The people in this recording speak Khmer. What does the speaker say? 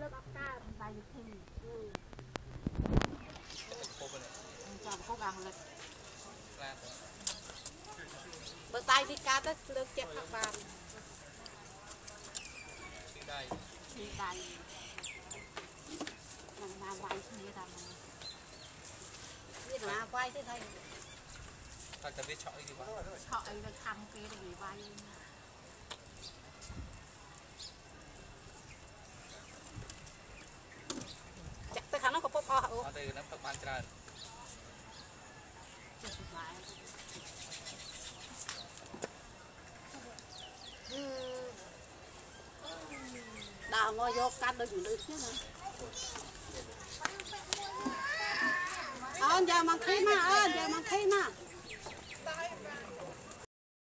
លើកអត់កើតដៃធីគប់នេះចាំហូបអាលឹកខ្លាទៅបើដៃទីកើតទៅលើកចិត្តផាក់បានទីដៃទីដៃនឹងណាវាយគ្នាតាមនេះណាវាយទេថៃតែតែវាឆក់អីគេបាទឆក់អីទៅខំគេទៅវាយចាក់ទៅខាងនោះក៏ពុកអស់អូ អត់ទេណាផឹក បានច្រើនចិត្តស្បាយដើរមកយកកាត់ដូចមនុស្សគ្នាណាអូនយកមកឃីមកអូនយកមកឃី